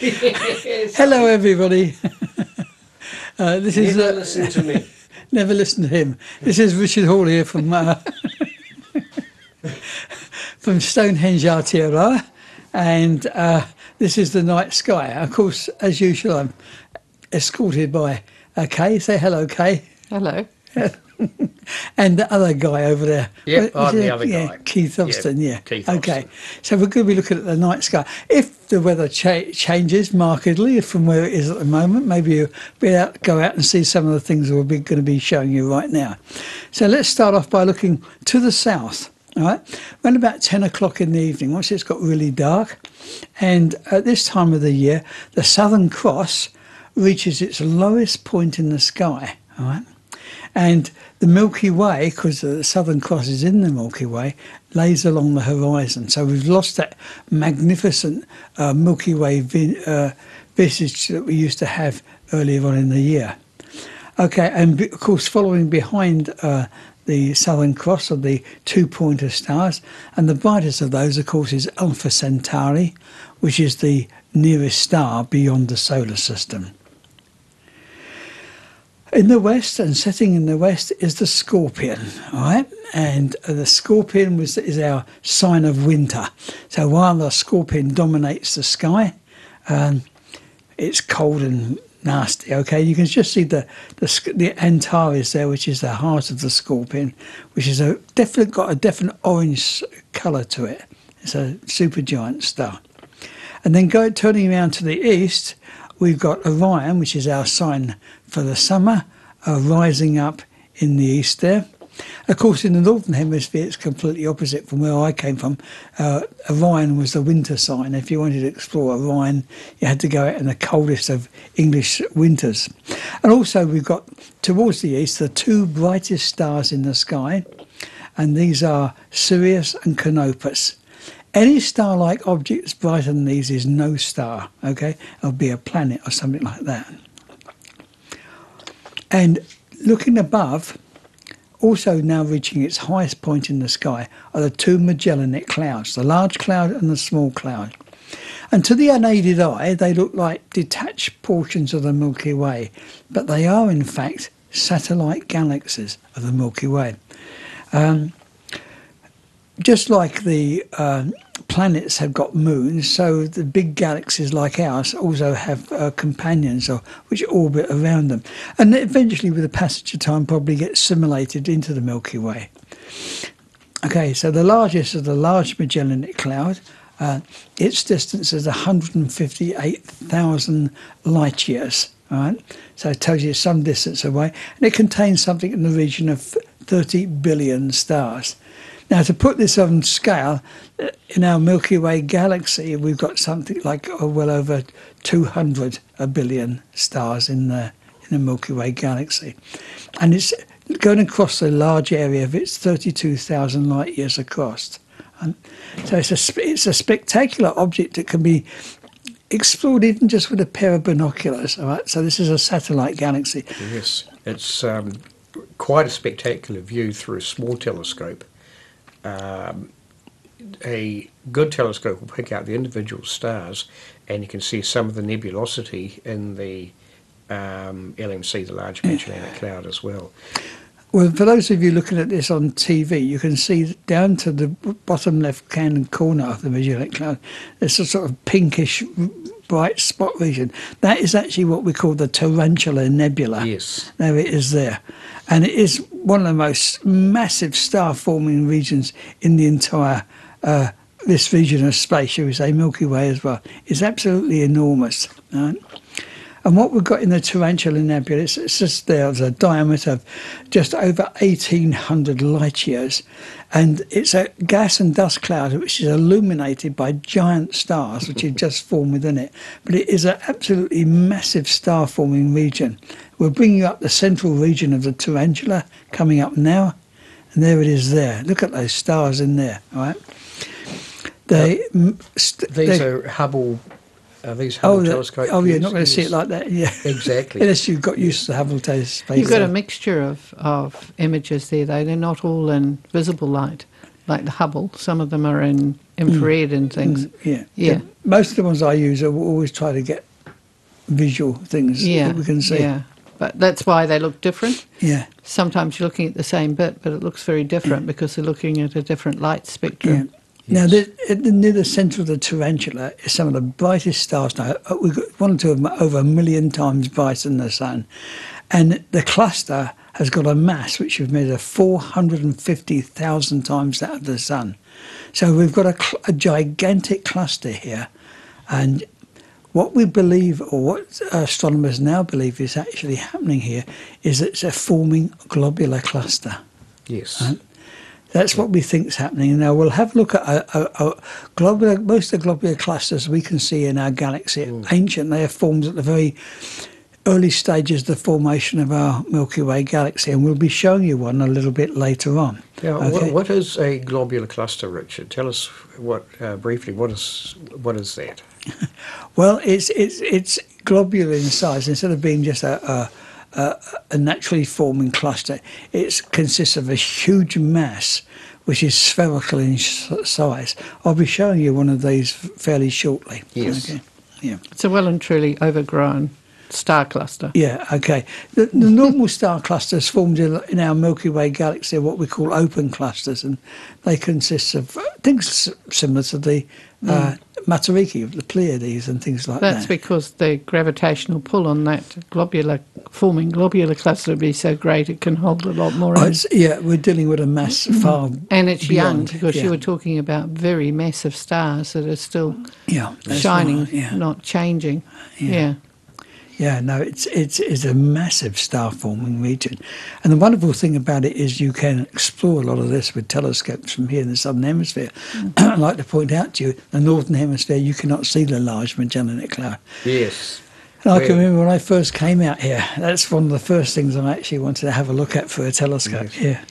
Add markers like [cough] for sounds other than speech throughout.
Hello, everybody. Uh, this is Never uh, listen to me. [laughs] never listen to him. This is Richard Hall here from uh, [laughs] from Stonehenge Aotearoa, and uh, this is the night sky. Of course, as usual, I'm escorted by uh, Kay. Say hello, Kay. Hello. [laughs] and the other guy over there. Yep, I'm oh, the other yeah, guy. Keith Yep, yeah. Keith okay, so we're going to be looking at the night sky. If the weather cha- changes markedly from where it is at the moment, maybe you'll be out, go out and see some of the things we're going to be showing you right now. So let's start off by looking to the south. All right, around about 10 o'clock in the evening, once it's got really dark, and at this time of the year, the Southern Cross reaches its lowest point in the sky. All right, and the Milky Way, because the Southern Cross is in the Milky Way, lays along the horizon. So we've lost that magnificent uh, Milky Way vi- uh, visage that we used to have earlier on in the year. Okay, and of course, following behind uh, the Southern Cross are the two pointer stars, and the brightest of those, of course, is Alpha Centauri, which is the nearest star beyond the solar system. In the west and sitting in the west is the scorpion, all right? And the scorpion was, is our sign of winter. So while the scorpion dominates the sky, um, it's cold and nasty. Okay, you can just see the the, the Antares there, which is the heart of the scorpion, which is a definitely got a definite orange colour to it. It's a supergiant star. And then go turning around to the east, we've got Orion, which is our sign for the summer, uh, rising up in the east there. Of course, in the northern hemisphere, it's completely opposite from where I came from. Uh, Orion was the winter sign. If you wanted to explore Orion, you had to go out in the coldest of English winters. And also, we've got towards the east the two brightest stars in the sky, and these are Sirius and Canopus. Any star-like object brighter than these is no star. Okay, it'll be a planet or something like that. And looking above, also now reaching its highest point in the sky, are the two Magellanic clouds, the large cloud and the small cloud. And to the unaided eye, they look like detached portions of the Milky Way, but they are in fact satellite galaxies of the Milky Way. Um, just like the uh, planets have got moons, so the big galaxies like ours also have uh, companions or, which orbit around them. And eventually, with the passage of time, probably get assimilated into the Milky Way. Okay, so the largest of the Large Magellanic Cloud, uh, its distance is 158,000 light years. All right, so it tells you some distance away, and it contains something in the region of 30 billion stars. Now, to put this on scale, uh, in our Milky Way galaxy, we've got something like oh, well over 200 a billion stars in the in the Milky Way galaxy, and it's going across a large area of it's 32,000 light years across. And so it's a it's a spectacular object that can be explored even just with a pair of binoculars. All right, so this is a satellite galaxy. Yes, it's um, quite a spectacular view through a small telescope. Um, a good telescope will pick out the individual stars, and you can see some of the nebulosity in the um, LMC, the Large [coughs] Magellanic Cloud, as well. Well, for those of you looking at this on TV, you can see down to the bottom left hand corner of the Magellanic Cloud, there's a sort of pinkish bright spot region. That is actually what we call the Tarantula Nebula. Yes. There it is there. And it is one of the most massive star forming regions in the entire uh, this region of space, shall we say, Milky Way as well. It's absolutely enormous. Right? And what we've got in the Tarantula Nebula, it's, it's just there's a diameter of just over 1,800 light years. And it's a gas and dust cloud which is illuminated by giant stars which have just formed within it. But it is an absolutely massive star forming region. We'll bring you up the central region of the Tarantula coming up now. And there it is there. Look at those stars in there, all right? They, m- st- These they- are Hubble. Are these oh, Hubble Oh, the- telescope? oh, you're not going to see it like that, yeah. Exactly. [laughs] Unless you've got used to the Hubble telescope. You've got a mixture of, of images there, though. They're not all in visible light, like the Hubble. Some of them are in mm. infrared and things. Mm, yeah. Yeah. Most of the ones I use, I will always try to get visual things Yeah, that we can see. Yeah, but that's why they look different. Yeah. Sometimes you're looking at the same bit, but it looks very different mm. because they're looking at a different light Yeah. Now, the, at the, near the centre of the tarantula is some of the brightest stars now. Uh, We've got one or two of them over a million times brighter than the sun. And the cluster has got a mass which we've measured 450,000 times that of the sun. So we've got a, a gigantic cluster here. And what we believe, or what astronomers now believe is actually happening here, is it's a forming globular cluster. Yes. Right. That's what we think is happening. Now we'll have a look at a, a, a globular. Most of the globular clusters we can see in our galaxy are ancient. They are formed at the very early stages of the formation of our Milky Way galaxy, and we'll be showing you one a little bit later on. Now, Okay. what, what is a globular cluster, Richard? Tell us what uh, briefly. What is what is that? [laughs] Well, it's it's it's globular in size instead of being just a. a a, a naturally forming cluster. It consists of a huge mass which is spherical in size. I'll be showing you one of these fairly shortly. Yes. Okay. Yeah. It's a well and truly overgrown star cluster. Yeah, okay. The, the normal star clusters formed in, in our Milky Way galaxy are what we call open clusters, and they consist of uh, things similar to the uh, Matariki, of the Pleiades, and things like That's that. That's because the gravitational pull on that globular forming globular cluster would be so great it can hold a lot more Oh, yeah, we're dealing with a mass far And it's young because yeah. you were talking about very massive stars that are still yeah, shining, right, yeah. not changing. Yeah. Yeah. No, it's it's it's a massive star forming region, and the wonderful thing about it is you can explore a lot of this with telescopes from here in the southern hemisphere. Mm. [clears throat] I'd like to point out to you, the northern hemisphere you cannot see the large Magellanic Cloud. Yes. And I can remember when I first came out here. That's one of the first things I actually wanted to have a look at for a telescope. Yeah,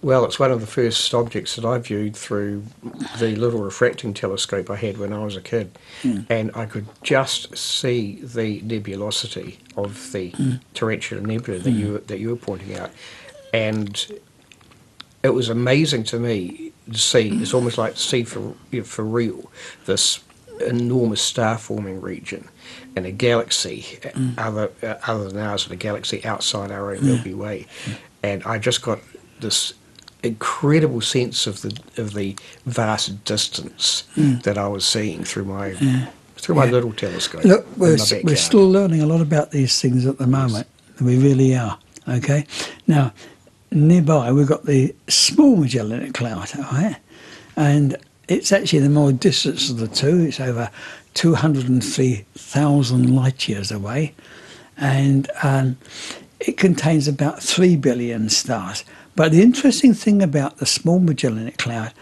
Well, it's one of the first objects that I viewed through the little refracting telescope I had when I was a kid, hmm. and I could just see the nebulosity of the hmm. Tarantula Nebula that hmm. you that you were pointing out, and it was amazing to me to see. It's almost like to see for you know, for real this enormous star forming region in a galaxy uh, other uh, other than ours, in a galaxy outside our own Milky Way, and I just got this incredible sense of the of the vast distance that I was seeing through my through my Yeah. little telescope. look, we're we're still learning a lot about these things at the moment. We really are. Okay, now nearby we've got the small Magellanic Cloud, all right, and it's actually the more distance of the two. It's over two hundred and three thousand light years away, and um, it contains about 3 billion stars. But the interesting thing about the small Magellanic Cloud,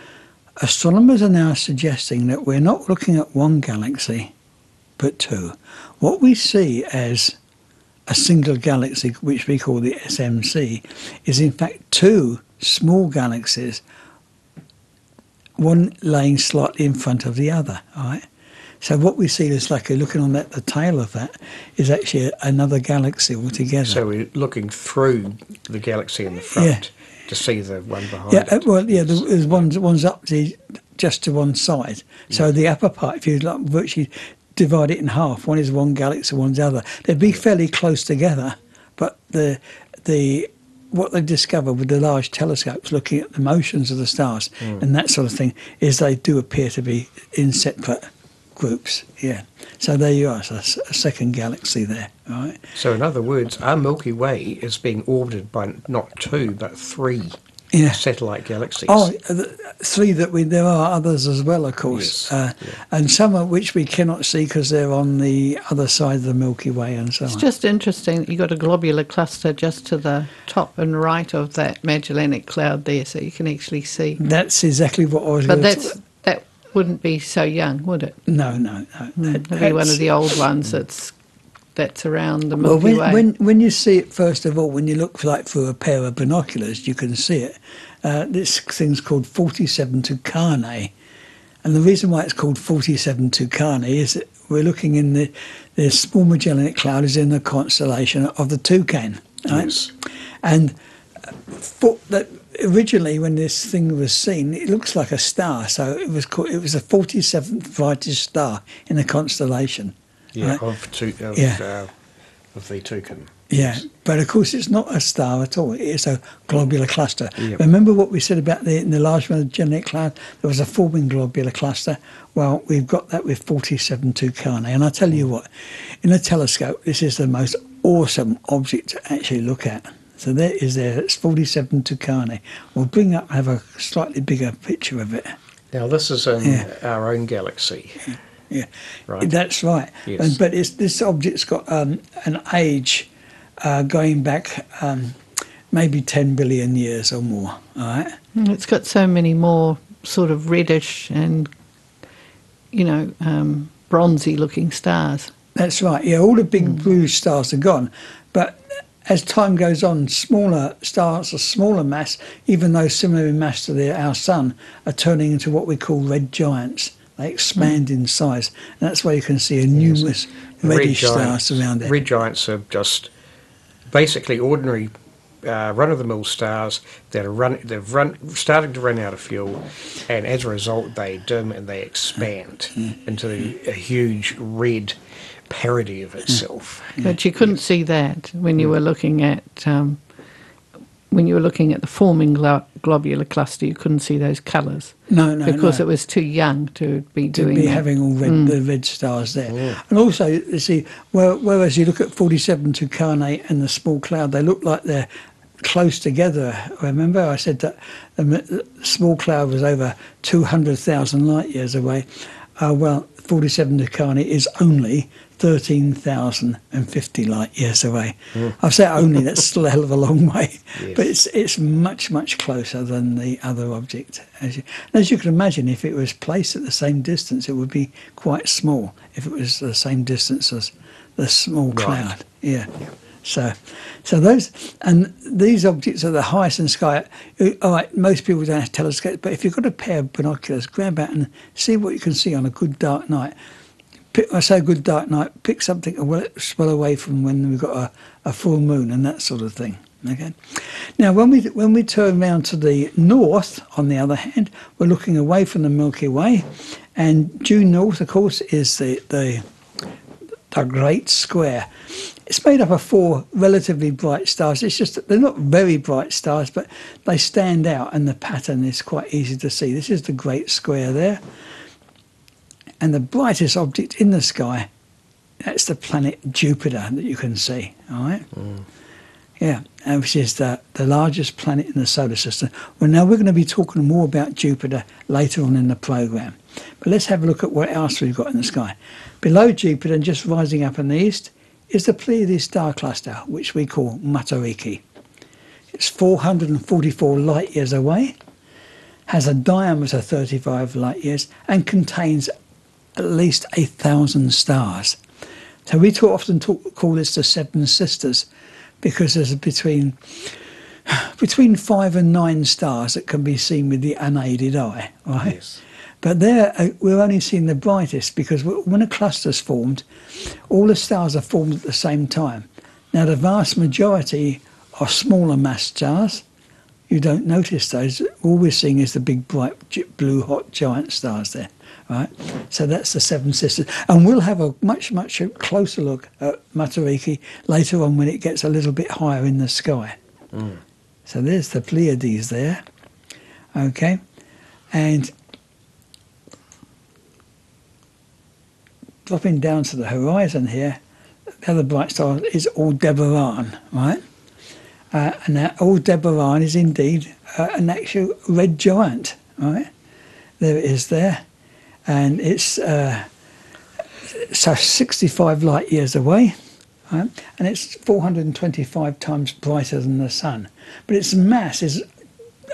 astronomers are now suggesting that we're not looking at one galaxy, but two. What we see as a single galaxy, which we call the SMC, is in fact two small galaxies, one laying slightly in front of the other. All right. So what we see is like looking on at the tail of that is actually another galaxy altogether. So we're looking through the galaxy in the front to see the one behind Yeah, uh, it. well, yeah, there's one's, one's up to just to one side. So the upper part, if you like, virtually divide it in half, one is one galaxy, one's the other. They'd be fairly close together, but the the what they discovered with the large telescopes looking at the motions of the stars and that sort of thing is they do appear to be in separate groups. Yeah. So there you are, so a s- a second galaxy there. All right. So in other words, our Milky Way is being orbited by not two but three Yeah. satellite galaxies. Oh, uh, the three that we there are others as well, of course, Yes, uh, yeah. and some of which we cannot see because they're on the other side of the Milky Way and so It's on. just interesting that you got a globular cluster just to the top and right of that Magellanic Cloud there, so you can actually see. That's exactly what I was. But gonna that's t- that wouldn't be so young, would it? no, no, no. that- It'd be one of the old ones that's that's around the Well, Milky when, Way. when when you see it first of all, when you look like through a pair of binoculars, you can see it. Uh, this thing's called 47 Tucanae, and the reason why it's called 47 Tucanae is that we're looking in the the small Magellanic Cloud is in the constellation of the Toucan, right? Yes. And uh, for, that originally, when this thing was seen, it looks like a star. So it was called, it was the 47th brightest star in the constellation. Yeah, right? of, two, of, Yeah. uh, of the toucan. Yeah, but of course it's not a star at all. It's a globular cluster. Yep. Remember what we said about the in the large magellanic cloud? There was a forming globular cluster. Well, we've got that with 47 Tucanae. And I tell you what, in a telescope, this is the most awesome object to actually look at. So there is there. It's 47 Tucanae. We'll bring up have a slightly bigger picture of it. Now, this is in Yeah. our own galaxy. Yeah, Right. that's right. Yes. And, but it's, this object's got um, an age uh, going back um, maybe 10 billion years or more. All right. Mm, It's got so many more sort of reddish and, you know, um, bronzy looking stars. That's right. Yeah, all the big blue stars are gone, but as time goes on, smaller stars of smaller mass, even though similar in mass to the, our sun, are turning into what we call red giants. They expand in size, and that's why you can see a numerous reddish stars around it. Red giants are just basically ordinary uh, run-of-the-mill stars that are run, they've run, starting to run out of fuel, and as a result, they dim and they expand Mm. into a huge red parody of itself. But you couldn't see that when you were looking at um, when you were looking at the forming glo- globular cluster. You couldn't see those colours No, no, because no. it was too young to be to doing be that. having all red, the red stars there. And also, you see, where- whereas you look at 47 Tucanae and the small cloud, they look like they're close together. Remember, I said that the small cloud was over 200,000 light years away. Uh, well, 47 Tucanae is only 13,050 light years away. Oh. I've said only, that's still a hell of a long way. Yes. But it's it's much, much closer than the other object. As you, and as you can imagine, if it was placed at the same distance, it would be quite small if it was the same distance as the small Right. cloud. Yeah. So, so those and these objects are the highest in the sky. All right, most people don't have telescopes, but if you've got a pair of binoculars, grab out and see what you can see on a good dark night. Pick, I say good dark night. Pick something well, well away from when we've got a, a full moon and that sort of thing. Okay. Now, when we when we turn round to the north, on the other hand, we're looking away from the Milky Way, and due north, of course, is the the a great square. It's made up of four relatively bright stars. It's just that they're not very bright stars, but they stand out, and the pattern is quite easy to see. This is the great square there, and the brightest object in the sky. That's the planet Jupiter that you can see. All right. Mm. Yeah, and which is the, the largest planet in the solar system. Well, now we're going to be talking more about Jupiter later on in the program. But let's have a look at what else we've got in the sky. Below Jupiter and just rising up in the east is the Pleiades star cluster, which we call Matariki. It's 444 light years away, has a diameter of 35 light years, and contains at least a thousand stars. So we talk, often talk, call this the Seven Sisters because there's between [sighs] between five and nine stars that can be seen with the unaided eye, right? Yes. But there, uh, we're only seeing the brightest because when a cluster's formed, all the stars are formed at the same time. Now, the vast majority are smaller mass stars. You don't notice those. All we're seeing is the big, bright, blue, hot giant stars there, right? So that's the Seven Sisters. And we'll have a much, much closer look at Matariki later on when it gets a little bit higher in the sky. So there's the Pleiades there, okay? And dropping down to the horizon here, the other bright star is Aldebaran, right? Uh, and that Aldebaran is indeed uh, an actual red giant, right? There it is there. And it's uh, so 65 light years away, right? and it's 425 times brighter than the sun. But its mass is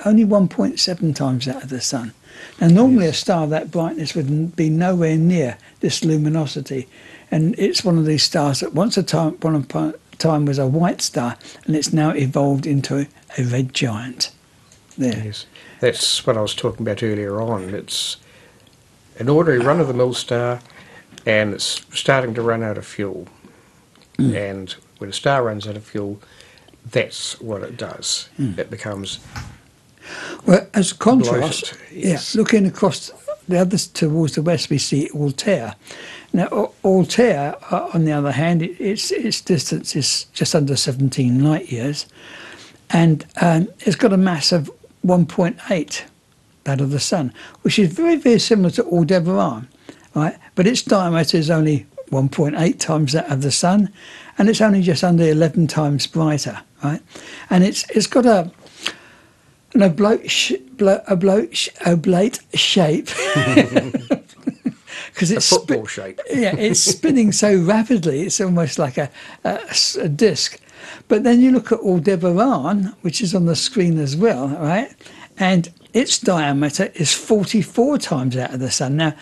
only 1.7 times that of the sun. Now, normally a star of that brightness would be nowhere near this luminosity, and it's one of these stars that once a time, one upon a time was a white star, and it's now evolved into a red giant. There. Yes, that's what I was talking about earlier on. It's an ordinary run-of-the-mill star, and it's starting to run out of fuel. And when a star runs out of fuel, that's what it does. It becomes Well, as a contrast, yes. yeah, looking across the others towards the west, we see Altair. Now, Al- Altair, uh, on the other hand, it, its its distance is just under 17 light years, and um, it's got a mass of 1.8, that of the Sun, which is very, very similar to Aldebaran, right? But its diameter is only 1.8 times that of the Sun, and it's only just under 11 times brighter, right? And it's it's got a an oblate, sh- blo- oblate, oblate shape [laughs] because A it's football spi- shape. yeah, it's spinning so rapidly, it's almost like a a disc. But then you look at Aldebaran, which is on the screen as well, right? And its diameter is 44 times out of the sun. Now,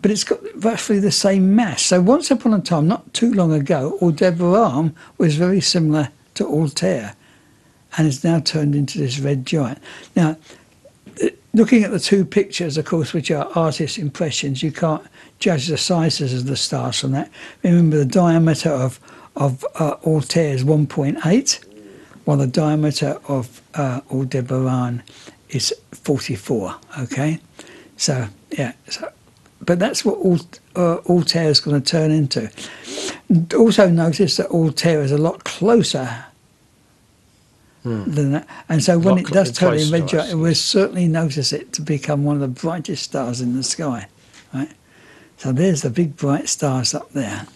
but it's got roughly the same mass. So once upon a time, not too long ago, Aldebaran was very similar to Altair and it's now turned into this red giant. Now, looking at the two pictures, of course, which are artist impressions, you can't judge the sizes of the stars from that. Remember, the diameter of of uh, Altair is 1.8, while the diameter of uh, Aldebaran is 44. Okay, so yeah, so, but that's what Alt, uh, Altair is going to turn into. Also, notice that Altair is a lot closer than that. And so when it does turn in red giant, we'll certainly notice it to become one of the brightest stars in the sky. Right? So there's the big bright stars up there.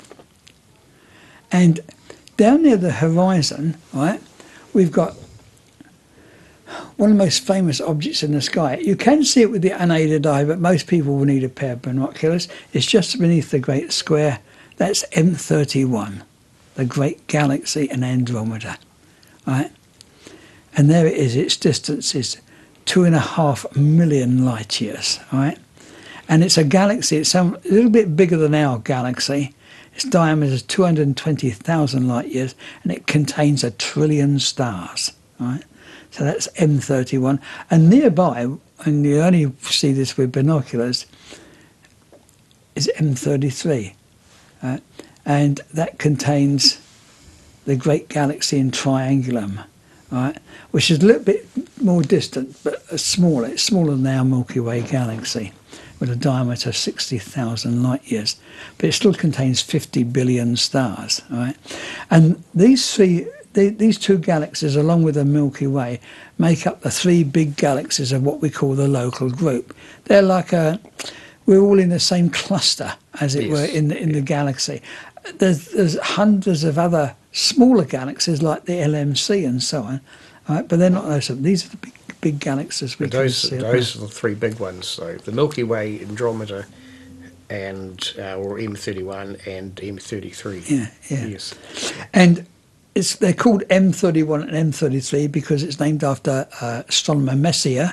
And down near the horizon, right, we've got one of the most famous objects in the sky. You can see it with the unaided eye, but most people will need a pair of binoculars. It's just beneath the Great Square. That's M31, the Great Galaxy and Andromeda, right? And there it is. Its distance is two and a half million light years, right? And it's a galaxy. It's some, a little bit bigger than our galaxy. Its diameter is 220,000 light years, and it contains a trillion stars, right? So that's M31. And nearby, and you only see this with binoculars, is M33. Right? And that contains the great galaxy in Triangulum, right? Which is a little bit more distant, but smaller. It's smaller than our Milky Way galaxy, with a diameter of 60,000 light years. But it still contains 50 billion stars, right? And these three, the, these two galaxies, along with the Milky Way, make up the three big galaxies of what we call the local group. They're like a, we're all in the same cluster, as it Yes. were, in the, in the galaxy. There's, there's hundreds of other smaller galaxies like the LMC and so on, right? but they're not those. These are the big, big galaxies we those those are the three big ones. So the Milky Way, Andromeda, and uh, or M31 and M33. Yeah, yeah. Yes. And it's, they're called M31 and M33 because it's named after uh, astronomer Messier,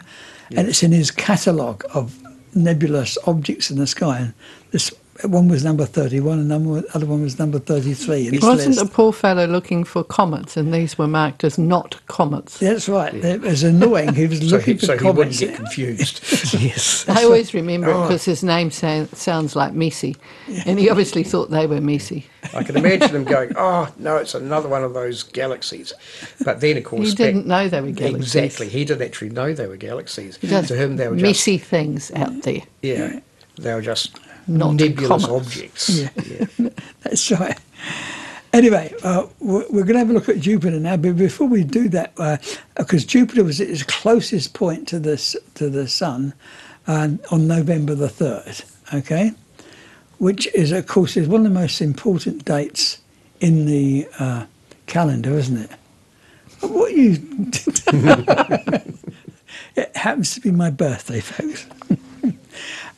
and it's in his catalogue of nebulous objects in the sky. And this one was number 31, and number other one was number 33. In his Wasn't list. the poor fellow looking for comets, and these were marked as not comets? That's right. It was annoying. He was [laughs] So looking he, for so he wouldn't get confused. [laughs] yes. I always remember it Oh. because his name sa- sounds like Messi, and he obviously thought they were Messi. I can imagine him going, "Oh no, it's another one of those galaxies." But then, of course, He didn't know they were galaxies. Exactly, he didn't actually know they were galaxies. He does To him, they were just messy things out there. yeah, they were just Not nebulous objects. Yeah. yeah. [laughs] That's right. Anyway, uh, we're, we're going to have a look at Jupiter now. But before we do that, because Jupiter was at its closest point to the s- to the Sun um, on November the third. Okay, which is of course is one of the most important dates in the uh, calendar, isn't it? What you? [laughs] [laughs] it happens to be my birthday, folks.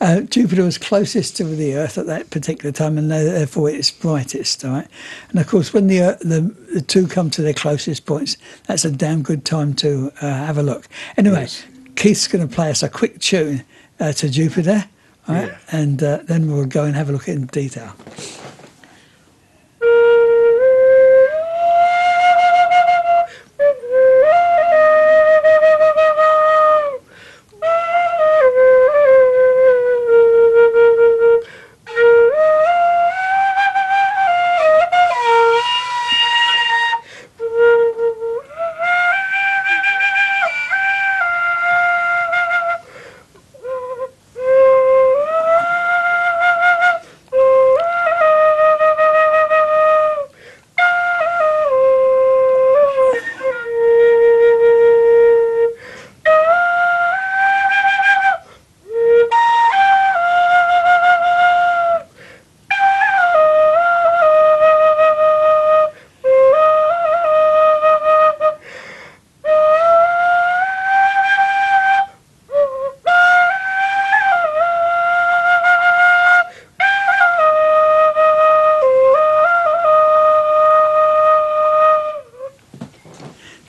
Uh, Jupiter was closest to the Earth at that particular time, and therefore it's brightest. Right, and of course, when the, uh, the the two come to their closest points, that's a damn good time to uh, have a look. Anyway, Yes. Keith's going to play us a quick tune uh, to Jupiter, right, Yeah. and uh, then we'll go and have a look in detail.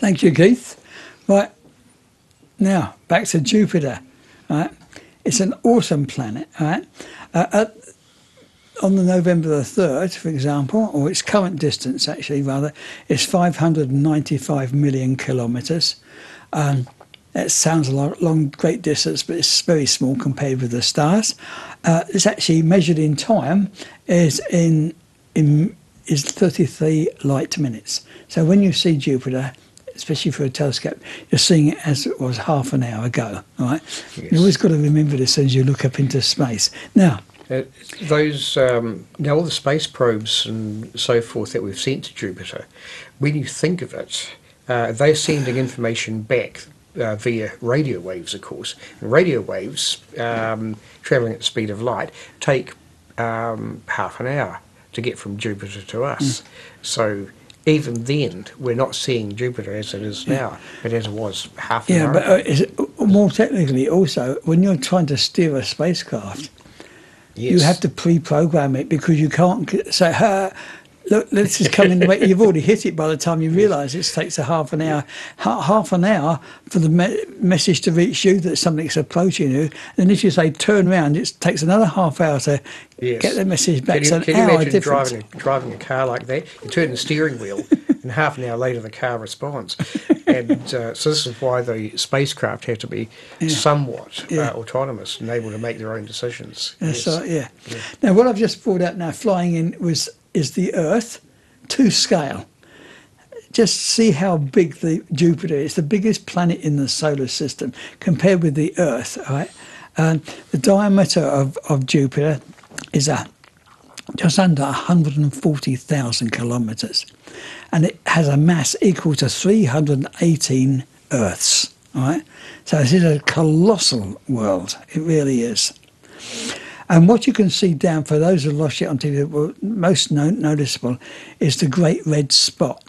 Thank you, Keith. Right, now back to Jupiter. Right, it's an awesome planet. Right, uh, at, on the November the third, for example, or its current distance actually rather, is 595 million kilometres. Um, that sounds a long, long, great distance, but it's very small compared with the stars. Uh, it's actually measured in time is in in is 33 light minutes. So when you see Jupiter, especially for a telescope, you're seeing it as it was half an hour ago. Right? Yes. You always got to remember this as you look up into space. Now, Uh, those um, now all the space probes and so forth that we've sent to Jupiter, when you think of it, uh, they're sending information back uh, via radio waves, of course. And radio waves, um, travelling at the speed of light, take um, half an hour to get from Jupiter to us. So even then, we're not seeing Jupiter as it is now, but as it was half an yeah, hour. but uh, is it, more technically, also when you're trying to steer a spacecraft, you have to pre-program it because you can't say, "Ha, "Look, this is coming." the way You've already hit it by the time you realise it takes a half an hour, ha- half an hour for the me- message to reach you that something's approaching you. And if you say turn around, it takes another half hour to Yes. get the message back. Can you, so an can you hour imagine difference. driving a, driving a car like that? You turn the steering wheel, [laughs] and half an hour later the car responds. [laughs] And uh, so this is why the spacecraft have to be somewhat Yeah. uh, autonomous and able to make their own decisions. That's Yes. right, yeah. Now, what I've just brought out now, flying in, was is the Earth to scale. Just see how big the Jupiter is. The biggest planet in the solar system compared with the Earth. Right? um, the diameter of, of Jupiter is a just under 140,000 kilometres, and it has a mass equal to 318 Earths. Right? so it is a colossal world. It really is. And what you can see down, for those who lost it on TV, most no- noticeable is the Great Red Spot.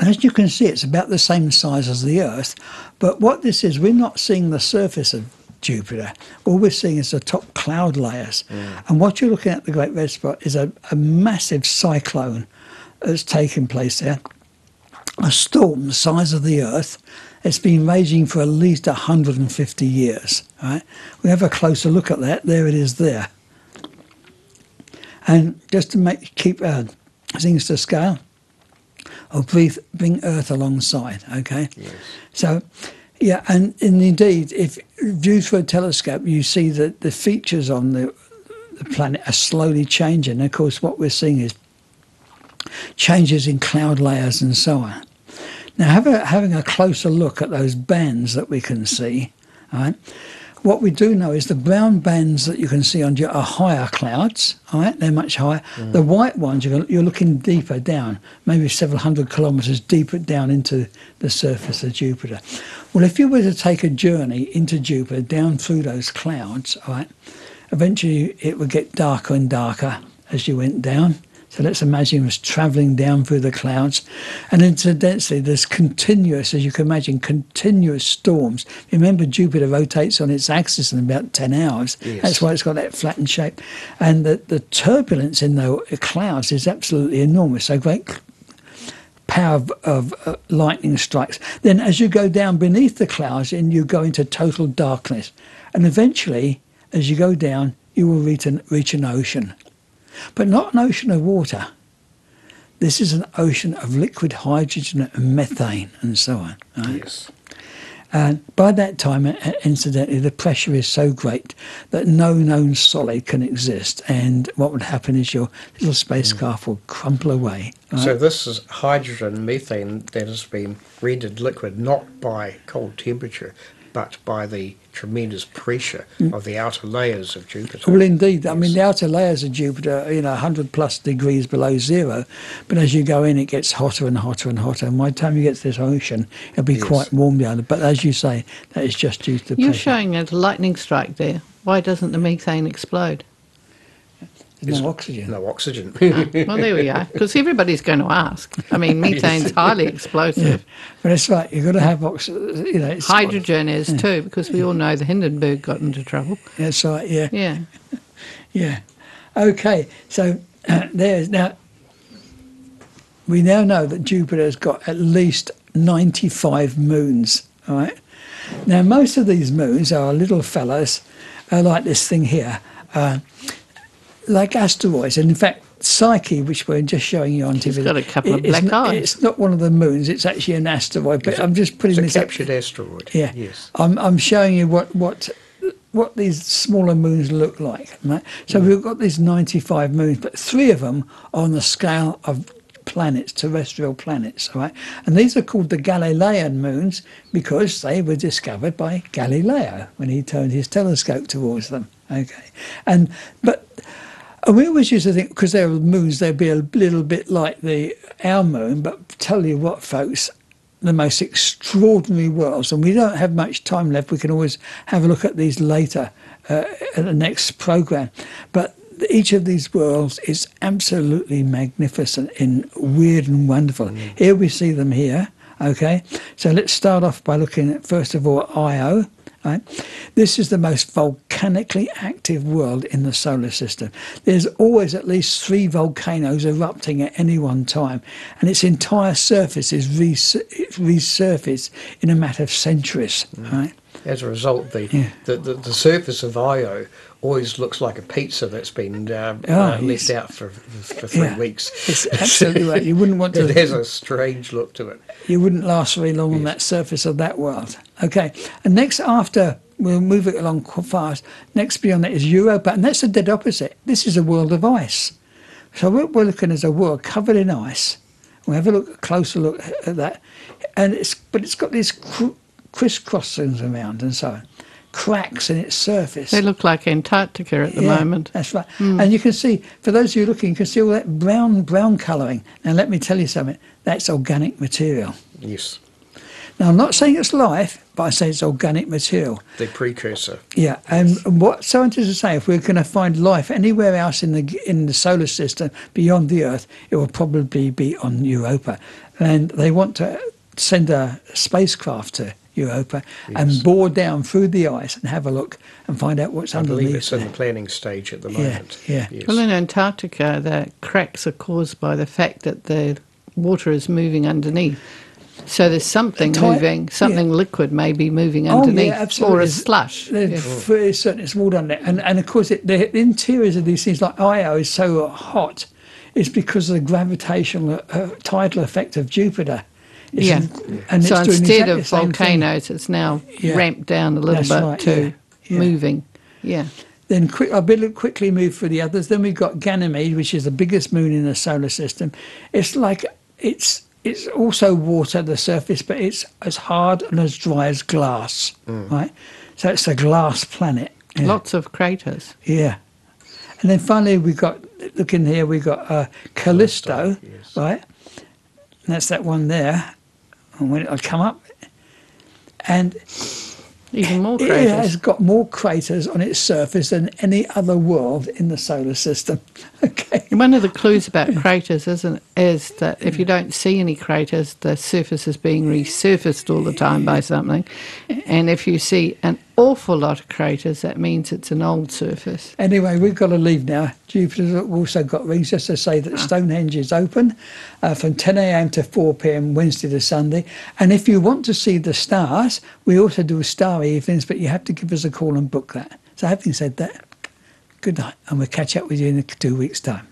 As you can see, it's about the same size as the Earth, but what this is, we're not seeing the surface of Jupiter. All we're seeing is the top cloud layers. Mm. And what you're looking at, the Great Red Spot, is a, a massive cyclone that's taken place there. A storm the size of the Earth. It's been raging for at least 150 years. Right? We have a closer look at that. There it is there. And just to make keep uh, things to scale, I'll breathe, bring Earth alongside. Okay. Yes. So, yeah, and, and indeed, if viewed through a telescope, you see that the features on the the planet are slowly changing. Of course, what we're seeing is changes in cloud layers and so on. Now, have a, having a closer look at those bands that we can see, all right, what we do know is the brown bands that you can see on are higher clouds, all right, they're much higher. Mm. The white ones, you're, you're looking deeper down, maybe several hundred kilometres deeper down into the surface of Jupiter. Well, if you were to take a journey into Jupiter down through those clouds, all right, eventually it would get darker and darker as you went down. So let's imagine it was travelling down through the clouds. And incidentally, there's continuous, as you can imagine, continuous storms. Remember, Jupiter rotates on its axis in about 10 hours. Yes. That's why it's got that flattened shape. And the, the turbulence in the clouds is absolutely enormous. So great power of, of uh, lightning strikes. Then, as you go down beneath the clouds, and you go into total darkness, and eventually, as you go down, you will reach an, reach an ocean, but not an ocean of water. This is an ocean of liquid hydrogen and methane and so on. right? Yes. And by that time, uh, incidentally, the pressure is so great that no known solid can exist. And what would happen is your little spacecraft will crumple away. right? So this is hydrogen methane that has been rendered liquid not by cold temperature, but by the tremendous pressure mm. of the outer layers of Jupiter. Well, indeed. I mean, the outer layers of Jupiter, are, you know, 100 plus degrees below zero. But as you go in, it gets hotter and hotter and hotter. And by the time you get to this ocean, it'll be Yes. quite warm down there. But as you say, that is just due to the You're pressure. showing a lightning strike there. Why doesn't the methane explode? There's no oxygen. No oxygen. [laughs] Well, there we are. Because everybody's going to ask. I mean, [laughs] methane's highly explosive. But it's right. You've got to have oxygen. You know, it's, Hydrogen is too, because we all know the Hindenburg got into trouble. That's right. Yeah. Yeah. [laughs] Yeah. Okay. So [clears throat] there's now. We now know that Jupiter has got at least 95 moons. All right. Now, most of these moons are little fellows, uh, like this thing here, uh, like asteroids. And in fact, Psyche, which we're just showing you on She's TV, got a couple of it- it's black not- eyes. It's not one of the moons. It's actually an asteroid. But I'm just putting It's a this up. captured asteroid. Yeah. Yes. I'm, I'm showing you what, what what these smaller moons look like. Right? So mm. we've got these 95 moons, but three of them are on the scale of planets, terrestrial planets. All right, and these are called the Galilean moons because they were discovered by Galileo when he turned his telescope towards them. Okay, and but. And we always used to think because they're moons, they'd be a little bit like the our moon. But tell you what, folks, the most extraordinary worlds, and we don't have much time left. We can always have a look at these later uh, at the next program. But each of these worlds is absolutely magnificent in weird and wonderful. Here we see them here. Okay, so let's start off by looking at first of all Io. Right? This is the most volcanically active world in the solar system. There's always at least three volcanoes erupting at any one time, and its entire surface is res- resurfaced in a matter of centuries. Mm. Right? As a result, the, Yeah. the, the, the surface of Io always looks like a pizza that's been um, Oh, uh, left out for, for three Yeah. weeks. It's [laughs] absolutely right. You wouldn't want [laughs] to- It has a strange look to it. you wouldn't last very long on that surface of that world. Okay, and next after we'll move it along fast. Next beyond that is Europa, and that's the dead opposite. This is a world of ice. So what we're looking at is a world covered in ice. We'll have a look, a closer look at that, and it's but it's got these cr- crisscrossings around and so on, cracks in its surface. They look like Antarctica at the Yeah, moment. That's right. Hmm. And you can see, for those of you looking, you can see all that brown brown colouring. Now let me tell you something. That's organic material. Yes, Now, I'm not saying it's life, but I say it's organic material. the precursor. Yeah, and what scientists are saying, if we're going to find life anywhere else in the in the solar system beyond the Earth, it will probably be on Europa, and they want to send a spacecraft to Europa and bore down through the ice and have a look and find out what's I believe underneath. it's in the planning stage at the moment. yeah. Yes. Well, in Antarctica, the cracks are caused by the fact that the water is moving underneath. So there's something Ti- moving, something liquid may be moving Oh, yeah, underneath, absolutely. or a It's- slush. They're Yeah. very certain it's water on there. And, and of course, it, the, the interiors of these things, like Io, is so hot, it's because of the gravitational uh, tidal effect of Jupiter. It's Yeah. in- and so instead exactly of the thing. volcanoes, it's now Yeah. ramped down a little That's bit right, to yeah, yeah. moving. Yeah. Then quick, I'll be- quickly move through the others. Then we've got Ganymede, which is the biggest moon in the solar system. It's like it's it's also water, at the surface, but it's as hard and as dry as glass, right? So it's a glass planet. Yeah. Lots of craters. Yeah. And then finally, we've got, look in here, we've got uh, Callisto, Callisto, yes. right? And that's that one there. And when it'll come up. And Even more it craters. has got more craters on its surface than any other world in the solar system. [laughs] Okay. One of the clues about [laughs] craters isn't is that if you don't see any craters, the surface is being resurfaced all the time by something, and if you see an awful lot of craters, that means it's an old surface. Anyway, we've got to leave now. Jupiter's also got rings just to say that Stonehenge is open uh, from 10 a.m. to 4 p.m. Wednesday to Sunday. And if you want to see the stars, we also do star evenings, but you have to give us a call and book that. So, having said that, good night, and we'll catch up with you in two weeks' time.